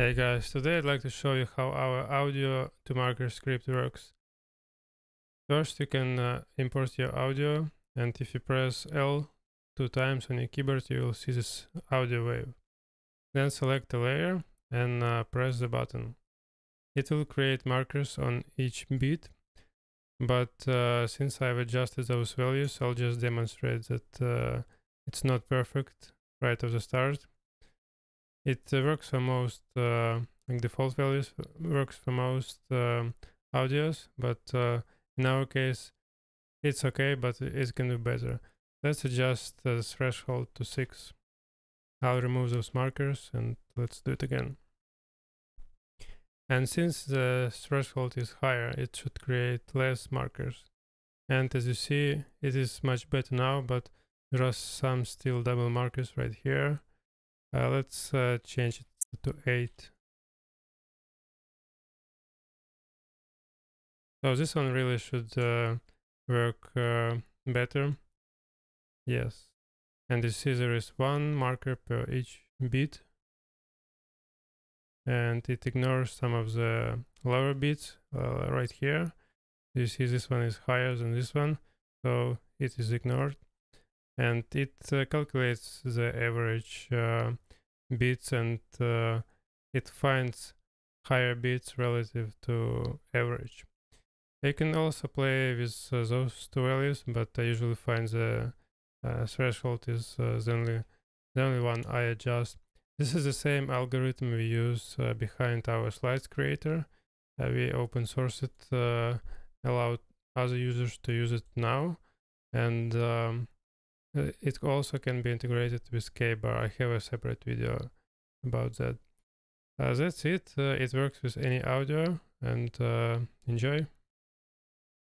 Hey guys, today I'd like to show you how our audio to marker script works. First you can uh, import your audio and if you press L two times on your keyboard you will see this audio wave. Then select a layer and uh, press the button. It will create markers on each beat, but uh, since I've adjusted those values I'll just demonstrate that uh, it's not perfect right at the start it uh, works for most uh, like default values works for most um, audios but uh, in our case it's okay but it can do better. Let's adjust the threshold to 6 I'll remove those markers and let's do it again. And since the threshold is higher it should create less markers. And as you see it is much better now but there are some still double markers right here uh, let's uh, change it to 8. So this one really should uh, work uh, better. Yes. And the scissor is one marker per each bit. And it ignores some of the lower bits uh, right here. You see this one is higher than this one. So it is ignored and it uh, calculates the average uh, bits and uh, it finds higher bits relative to average. I can also play with uh, those two values, but I usually find the uh, threshold is uh, the only the only one I adjust. This is the same algorithm we use behind our slides creator. we open source it, allowed other users to use it now, and um, uh, it also can be integrated with K-bar. I have a separate video about that. Uh, that's it. Uh, it works with any audio and uh, enjoy.